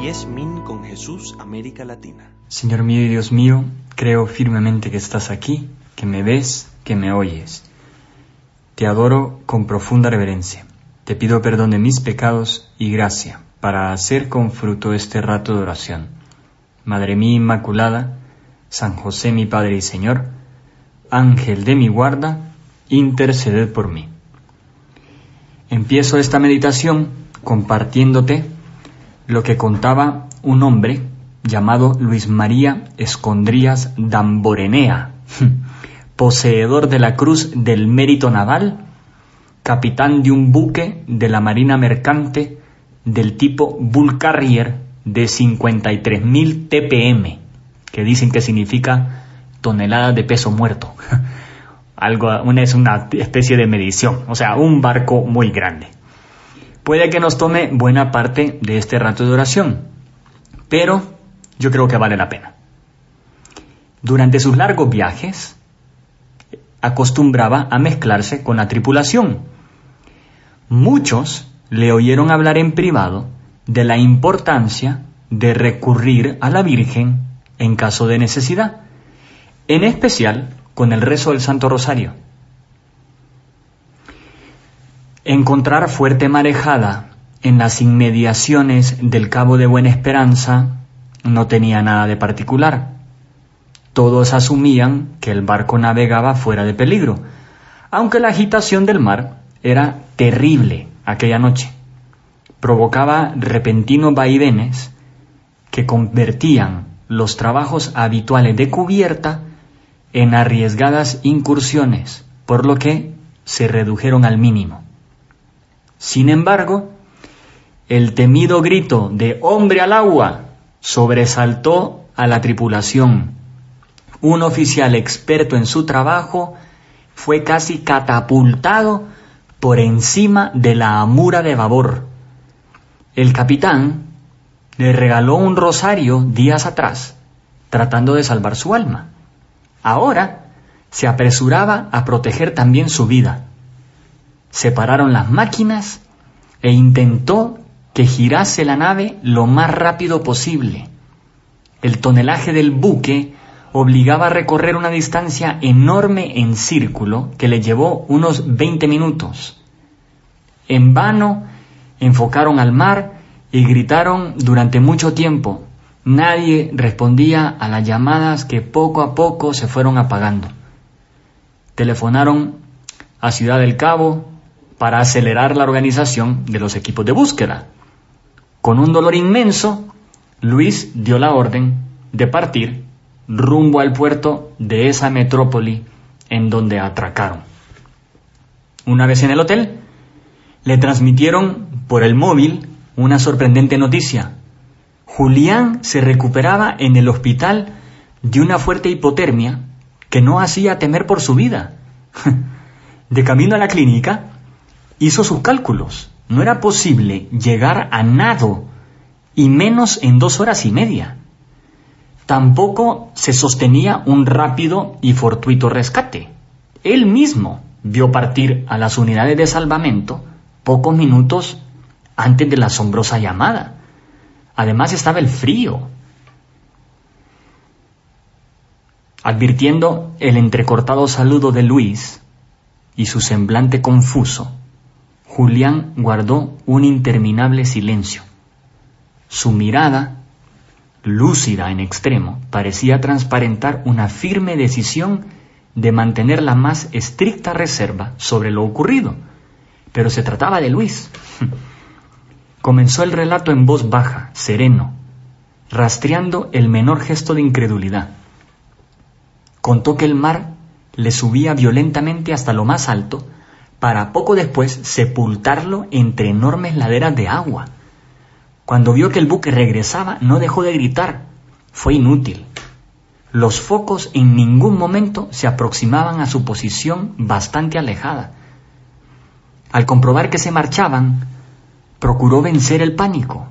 Min con Jesús América Latina. Señor mío y Dios mío, creo firmemente que estás aquí, que me ves, que me oyes. Te adoro con profunda reverencia. Te pido perdón de mis pecados y gracia para hacer con fruto este rato de oración. Madre mía Inmaculada, San José mi Padre y Señor, Ángel de mi guarda, interceded por mí. Empiezo esta meditación compartiéndote lo que contaba un hombre llamado Luis María Escondrías Damborenea, poseedor de la Cruz del Mérito Naval, capitán de un buque de la Marina Mercante del tipo Bull Carrier de 53.000 TPM, que dicen que significa toneladas de peso muerto. Algo, una, es una especie de medición, o sea, un barco muy grande. Puede que nos tome buena parte de este rato de oración, pero yo creo que vale la pena. Durante sus largos viajes, acostumbraba a mezclarse con la tripulación. Muchos le oyeron hablar en privado de la importancia de recurrir a la Virgen en caso de necesidad, en especial con el rezo del Santo Rosario. Encontrar fuerte marejada en las inmediaciones del Cabo de Buena Esperanza no tenía nada de particular. Todos asumían que el barco navegaba fuera de peligro, aunque la agitación del mar era terrible aquella noche. Provocaba repentinos vaivenes que convertían los trabajos habituales de cubierta en arriesgadas incursiones, por lo que se redujeron al mínimo. Sin embargo, el temido grito de hombre al agua sobresaltó a la tripulación. Un oficial experto en su trabajo fue casi catapultado por encima de la amura de babor. El capitán le regaló un rosario días atrás, tratando de salvar su alma. Ahora se apresuraba a proteger también su vida. Separaron las máquinas e intentó que girase la nave lo más rápido posible. El tonelaje del buque obligaba a recorrer una distancia enorme en círculo que le llevó unos 20 minutos. En vano enfocaron al mar y gritaron durante mucho tiempo. Nadie respondía a las llamadas que poco a poco se fueron apagando. Telefonaron a Ciudad del Cabo para acelerar la organización de los equipos de búsqueda. Con un dolor inmenso, Luis dio la orden de partir rumbo al puerto de esa metrópoli en donde atracaron. Una vez en el hotel, le transmitieron por el móvil una sorprendente noticia. Julián se recuperaba en el hospital de una fuerte hipotermia que no hacía temer por su vida. De camino a la clínica, hizo sus cálculos no era posible llegar a nado, y menos en dos horas y media. Tampoco se sostenía un rápido y fortuito rescate. Él mismo vio partir a las unidades de salvamento pocos minutos antes de la asombrosa llamada. Además estaba el frío. Advirtiendo el entrecortado saludo de Luis y su semblante confuso, Julián guardó un interminable silencio. Su mirada, lúcida en extremo, parecía transparentar una firme decisión de mantener la más estricta reserva sobre lo ocurrido. Pero se trataba de Luis. Comenzó el relato en voz baja, sereno, rastreando el menor gesto de incredulidad. Contó que el mar le subía violentamente hasta lo más alto, para poco después sepultarlo entre enormes laderas de agua. Cuando vio que el buque regresaba, no dejó de gritar. Fue inútil. Los focos en ningún momento se aproximaban a su posición bastante alejada. Al comprobar que se marchaban, procuró vencer el pánico.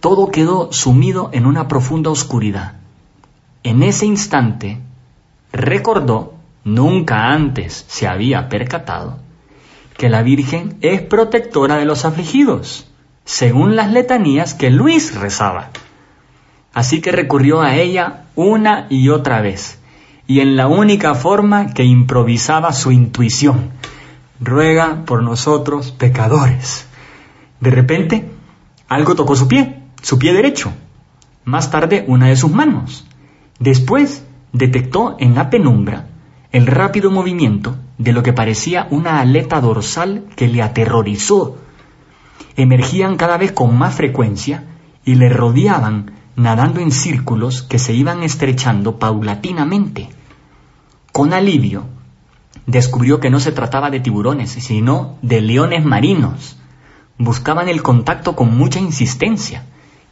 Todo quedó sumido en una profunda oscuridad. En ese instante, recordó nunca antes se había percatado que la Virgen es protectora de los afligidos. según las letanías que Luis rezaba. Así que recurrió a ella una y otra vez, y en la única forma que improvisaba su intuición. Ruega por nosotros pecadores. De repente, algo tocó su pie, su pie derecho. Más tarde, una de sus manos. Después, detectó en la penumbra el rápido movimiento de lo que parecía una aleta dorsal que le aterrorizó. Emergían cada vez con más frecuencia y le rodeaban nadando en círculos que se iban estrechando paulatinamente. Con alivio, descubrió que no se trataba de tiburones, sino de leones marinos. Buscaban el contacto con mucha insistencia,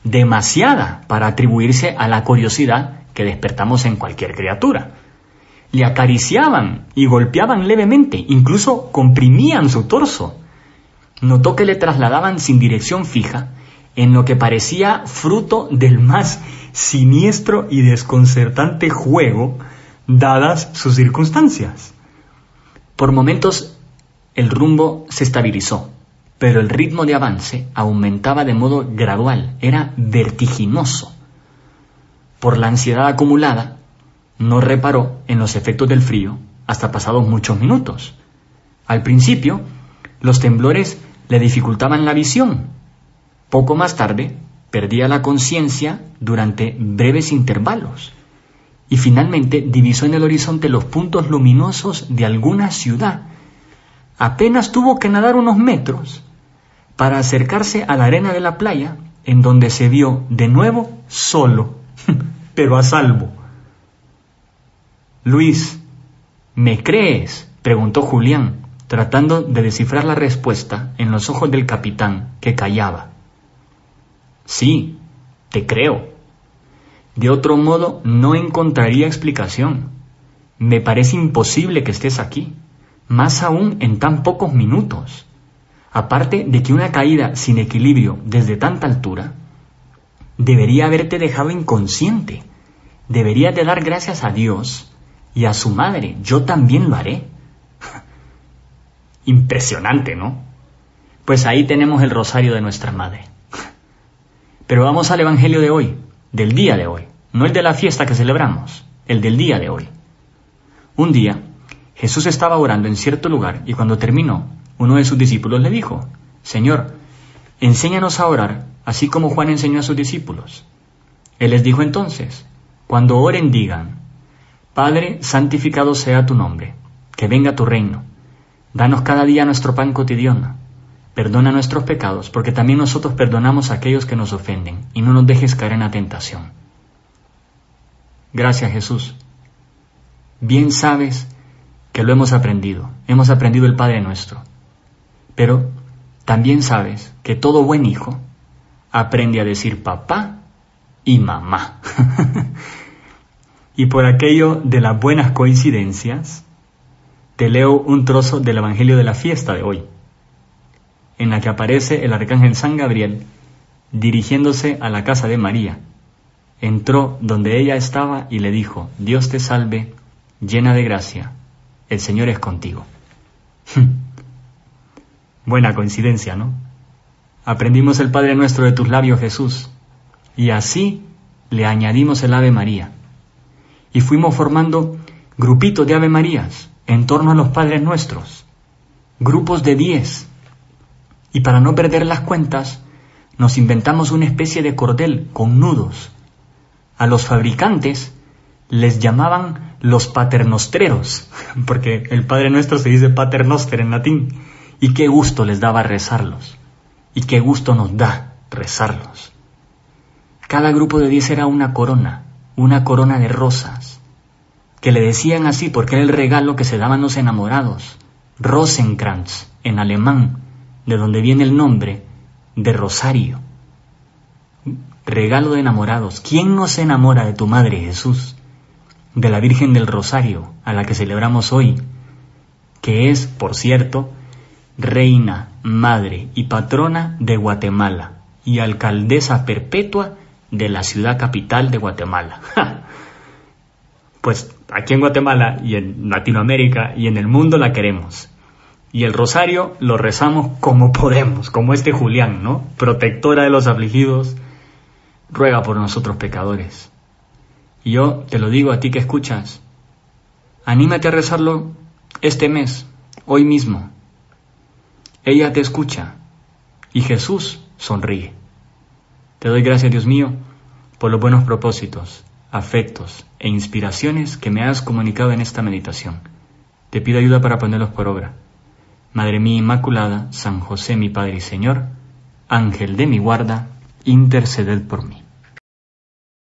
demasiada para atribuirse a la curiosidad que despertamos en cualquier criatura. Le acariciaban y golpeaban levemente, incluso comprimían su torso. Notó que le trasladaban sin dirección fija en lo que parecía fruto del más siniestro y desconcertante juego, dadas sus circunstancias. Por momentos el rumbo se estabilizó, pero el ritmo de avance aumentaba de modo gradual, era vertiginoso. Por la ansiedad acumulada, no reparó en los efectos del frío hasta pasados muchos minutos. Al principio, los temblores le dificultaban la visión, poco más tarde, perdía la conciencia durante breves intervalos y finalmente divisó en el horizonte los puntos luminosos de alguna ciudad. Apenas tuvo que nadar unos metros para acercarse a la arena de la playa, en donde se vio de nuevo solo, pero a salvo. Luis, ¿me crees? preguntó Julián, tratando de descifrar la respuesta en los ojos del capitán, que callaba. Sí, te creo. De otro modo, no encontraría explicación. Me parece imposible que estés aquí, más aún en tan pocos minutos. Aparte de que una caída sin equilibrio desde tanta altura debería haberte dejado inconsciente. Deberías de dar gracias a Dios y a su madre. Yo también lo haré. Impresionante, ¿no? Pues ahí tenemos el rosario de nuestra madre. Pero vamos al Evangelio de hoy, del día de hoy, no el de la fiesta que celebramos, el del día de hoy. Un día, Jesús estaba orando en cierto lugar y cuando terminó, uno de sus discípulos le dijo, Señor, enséñanos a orar, así como Juan enseñó a sus discípulos. Él les dijo entonces, cuando oren digan, Padre, santificado sea tu nombre, que venga tu reino, danos cada día nuestro pan cotidiano Perdona nuestros pecados, porque también nosotros perdonamos a aquellos que nos ofenden, y no nos dejes caer en la tentación. Gracias Jesús. Bien sabes que lo hemos aprendido, hemos aprendido el Padre nuestro, pero también sabes que todo buen hijo aprende a decir papá y mamá. y por aquello de las buenas coincidencias, te leo un trozo del Evangelio de la fiesta de hoy en la que aparece el arcángel San Gabriel dirigiéndose a la casa de María. Entró donde ella estaba y le dijo, Dios te salve, llena de gracia, el Señor es contigo. Buena coincidencia, ¿no? Aprendimos el Padre nuestro de tus labios, Jesús, y así le añadimos el Ave María. Y fuimos formando grupitos de Ave Marías en torno a los Padres nuestros, grupos de diez, y para no perder las cuentas, nos inventamos una especie de cordel con nudos. A los fabricantes les llamaban los paternostreros, porque el Padre Nuestro se dice paternoster en latín, y qué gusto les daba rezarlos, y qué gusto nos da rezarlos. Cada grupo de diez era una corona, una corona de rosas, que le decían así porque era el regalo que se daban los enamorados, Rosenkranz en alemán, de donde viene el nombre de Rosario. Regalo de enamorados. ¿Quién no se enamora de tu Madre Jesús? De la Virgen del Rosario, a la que celebramos hoy, que es, por cierto, reina, madre y patrona de Guatemala y alcaldesa perpetua de la ciudad capital de Guatemala. Pues aquí en Guatemala y en Latinoamérica y en el mundo la queremos Y el rosario lo rezamos como podemos, como este Julián, ¿no? Protectora de los afligidos, ruega por nosotros pecadores. Y yo te lo digo a ti que escuchas, anímate a rezarlo este mes, hoy mismo. Ella te escucha y Jesús sonríe. Te doy gracias, Dios mío, por los buenos propósitos, afectos e inspiraciones que me has comunicado en esta meditación. Te pido ayuda para ponerlos por obra. Madre mía Inmaculada, San José mi Padre y Señor, Ángel de mi guarda, interceded por mí.